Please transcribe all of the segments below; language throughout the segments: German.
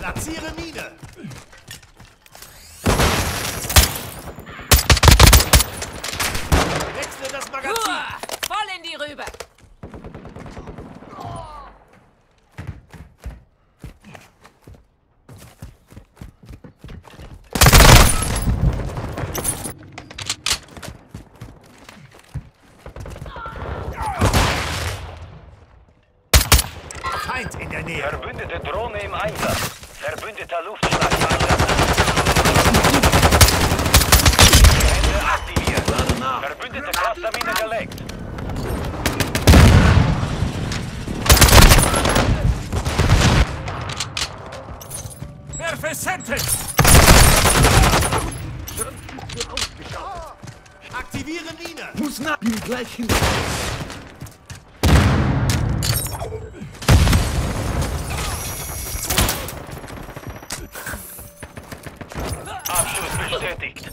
Platziere Mine! Wechsle das Magazin! Uah, voll in die Rübe. Feind in der Nähe! Verbündete Drohne im Einsatz. Verbündeter Luftschlag. Hände aktiviert. Verbündete Clustermine gelegt. Werfe Sentence! Aktiviere Mine! Muss nach ihm gleich hin. Abschuss bestätigt.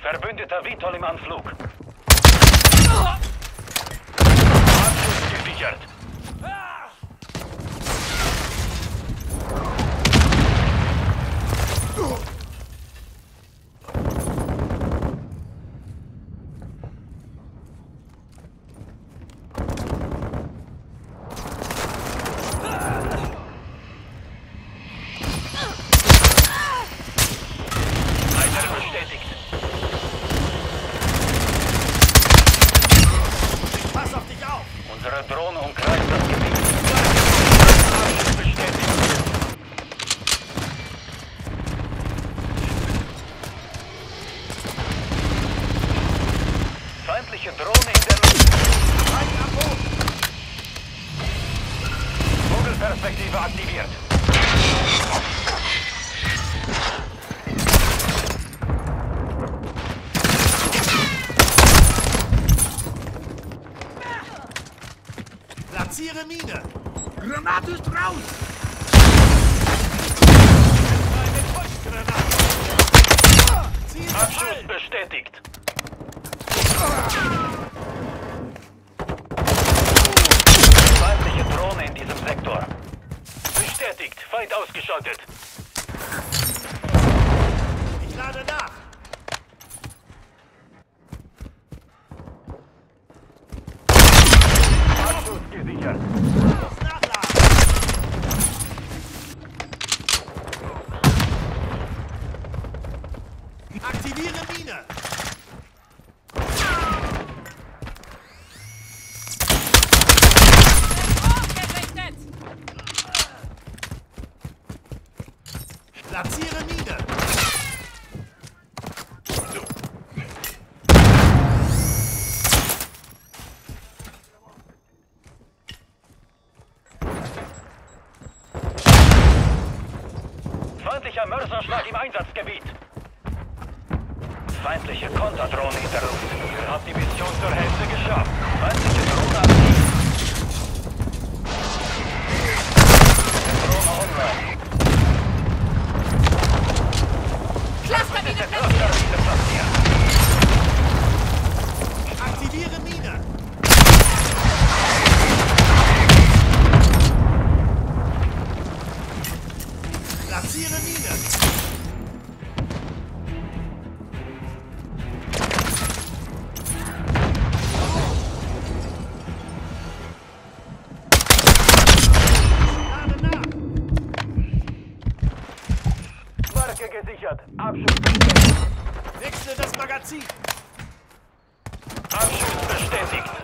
Verbündeter Vitol im Anflug. Abschuss gesichert. Leiter bestätigt. Pass auf dich auf! Platziere Mine! Granate ist raus! Eine Abschuss bestätigt. Feindliche Drohne in diesem Sektor. Bestätigt. Feind ausgeschaltet. Ich lade nach! Abschuss gesichert. Muss nachladen! Aktiviere Mine! Platziere Mine! Feindlicher Mörserschlag im Einsatzgebiet. Feindliche Konterdrohne in der Luft. Ihr habt die Mission zur Hälfte geschafft. Feindliche Drohne aktiv. Gesichert. Abschuss bestätigt. Wechsle das Magazin! Abschuss bestätigt.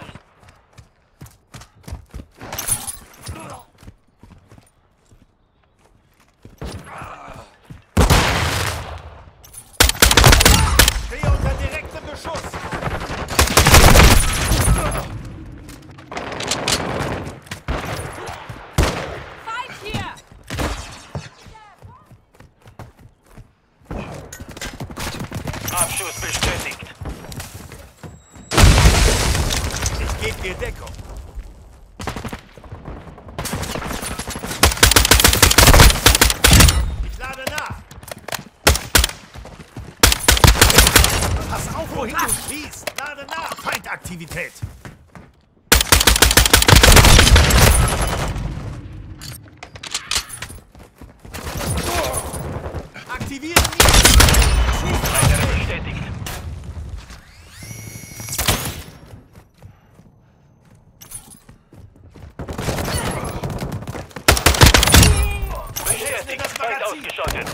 Abschuss bestätigt. Ich gebe dir Deckung. Ich lade nach. Pass auf, wohin du schießt. Lade nach. Feindaktivität. Aktiviere Minen. Einer bestätigt. Bestätigt. Das Magazin. ausgeschaltet.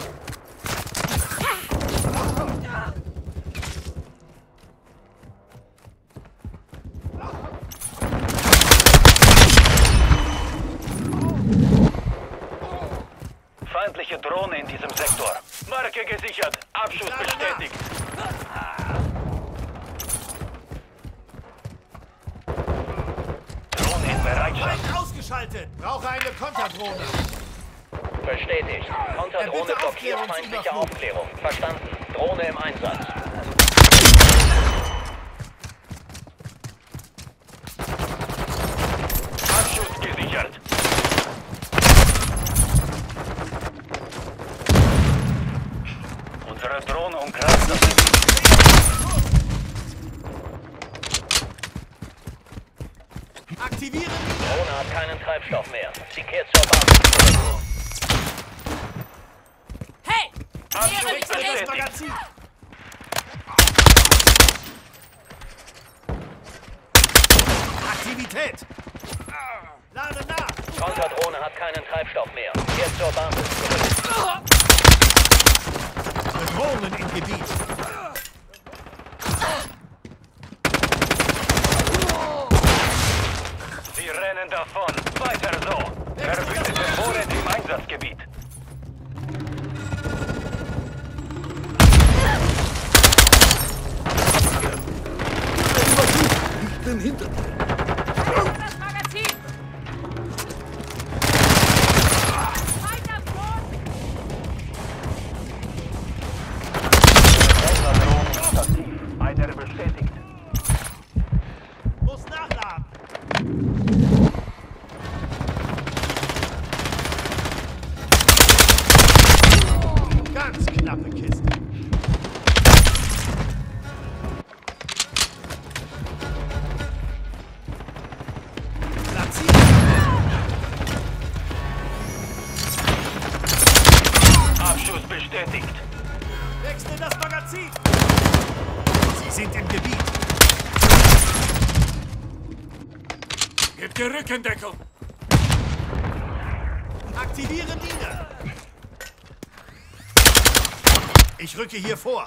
Feindliche Drohne in diesem Sektor. Marke gesichert. Abschuss bestätigt. Drohne in Bereitschaft. Feind ausgeschaltet. Brauche eine Konterdrohne. Bestätigt. Konterdrohne Erbitte blockiert feindliche. Aufklärung. Verstanden. Drohne im Einsatz. Abschuss gesichert. Unsere Drohne umkreist das Aktiviere Minen. Drohne hat keinen Treibstoff mehr. Sie kehrt zur Basis zurück. Hey! Abschuss Nähere mich Wechsle das nicht! Magazin. Aktivität. Lade nach. Konterdrohne hat keinen Treibstoff mehr. Kehrt zur Basis zurück. Bedrohungen im Gebiet. Sie rennen davon. Weiter so. Verbündete Vorräte im Einsatzgebiet. Dir Rückendeckung. Aktiviere Mine. Ich rücke hier vor.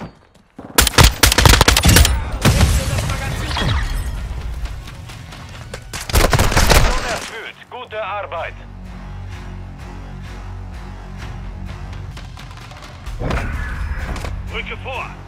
Erfüllt. Gute Arbeit. Rücke vor.